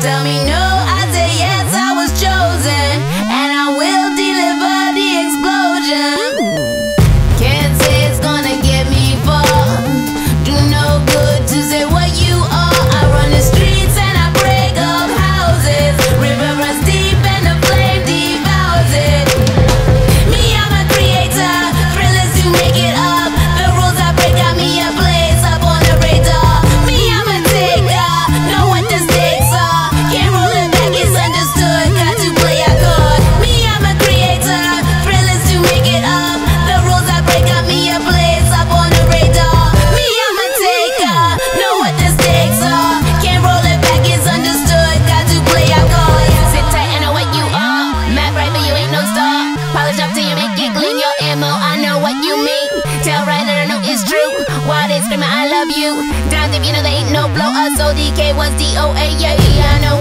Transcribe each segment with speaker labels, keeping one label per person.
Speaker 1: tell me screaming, I love you. Down if you know they ain't no blow us. ODK was DOA, yeah, yeah, I know.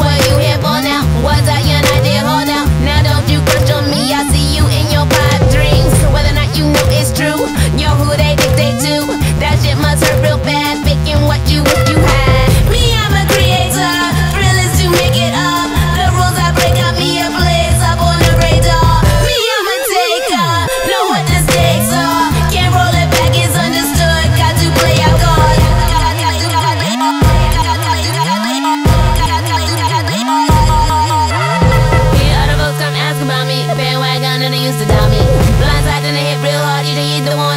Speaker 1: you don't